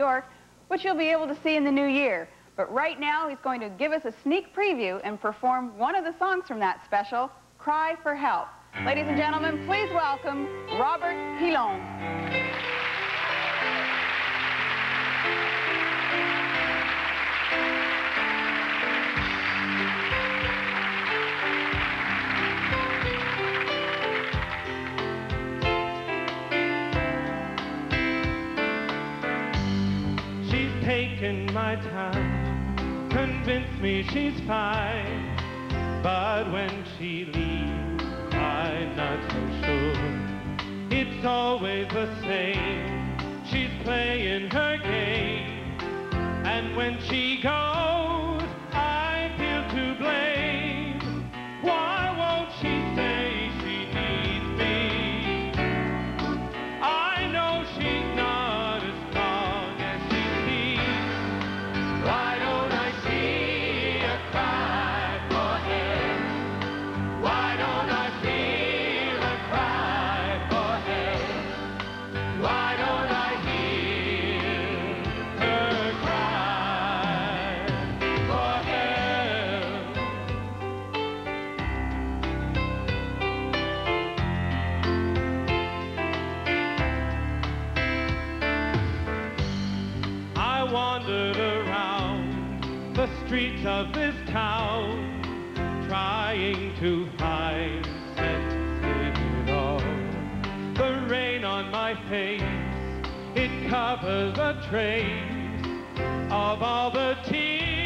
York, which you'll be able to see in the new year. But right now, he's going to give us a sneak preview and perform one of the songs from that special, Cry for Help. Ladies and gentlemen, please welcome Robert Pilon. Taken my time, convinced me she's fine. But when she leaves, I'm not so sure. It's always the same. She's playing her game. And when she goes, wandered around the streets of this town, trying to hide sense in it all. The rain on my face, it covers a trace of all the tears